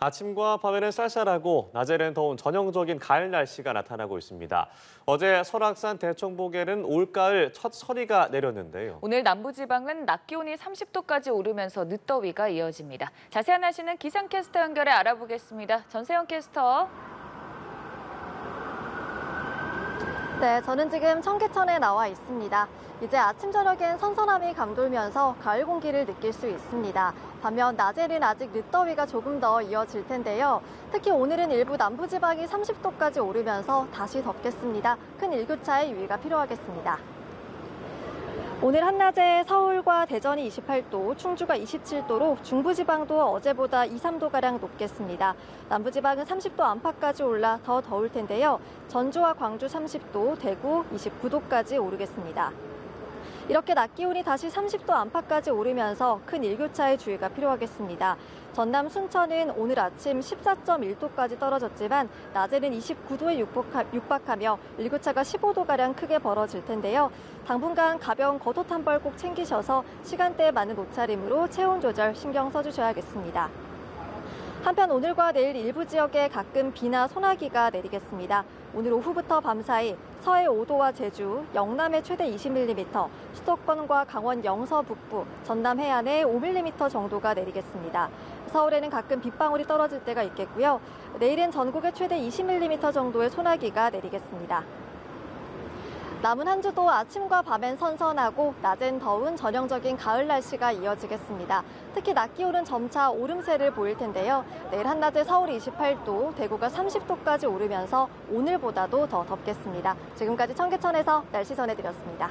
아침과 밤에는 쌀쌀하고 낮에는 더운 전형적인 가을 날씨가 나타나고 있습니다. 어제 설악산 대청봉에는 올가을 첫 서리가 내렸는데요. 오늘 남부지방은 낮 기온이 30도까지 오르면서 늦더위가 이어집니다. 자세한 날씨는 기상캐스터 연결해 알아보겠습니다. 전세영 캐스터. 네, 저는 지금 청계천에 나와 있습니다. 이제 아침 저녁엔 선선함이 감돌면서 가을 공기를 느낄 수 있습니다. 반면 낮에는 아직 늦더위가 조금 더 이어질 텐데요. 특히 오늘은 일부 남부지방이 30도까지 오르면서 다시 덥겠습니다. 큰 일교차에 유의가 필요하겠습니다. 오늘 한낮에 서울과 대전이 28도, 충주가 27도로 중부지방도 어제보다 2, 3도가량 높겠습니다. 남부지방은 30도 안팎까지 올라 더 더울 텐데요. 전주와 광주 30도, 대구 29도까지 오르겠습니다. 이렇게 낮 기온이 다시 30도 안팎까지 오르면서 큰 일교차에 주의가 필요하겠습니다. 전남 순천은 오늘 아침 14.1도까지 떨어졌지만 낮에는 29도에 육박하며 일교차가 15도가량 크게 벌어질 텐데요. 당분간 가벼운 겉옷 한 벌 꼭 챙기셔서 시간대에 맞는 옷차림으로 체온 조절 신경 써주셔야겠습니다. 한편 오늘과 내일 일부 지역에 가끔 비나 소나기가 내리겠습니다. 오늘 오후부터 밤사이 서해 5도와 제주, 영남에 최대 20mm, 수도권과 강원 영서 북부, 전남 해안에 5mm 정도가 내리겠습니다. 서울에는 가끔 빗방울이 떨어질 때가 있겠고요. 내일은 전국에 최대 20mm 정도의 소나기가 내리겠습니다. 남은 한 주도 아침과 밤엔 선선하고 낮엔 더운 전형적인 가을 날씨가 이어지겠습니다. 특히 낮 기온은 점차 오름세를 보일 텐데요. 내일 한낮에 서울이 28도, 대구가 30도까지 오르면서 오늘보다도 더 덥겠습니다. 지금까지 청계천에서 날씨 전해드렸습니다.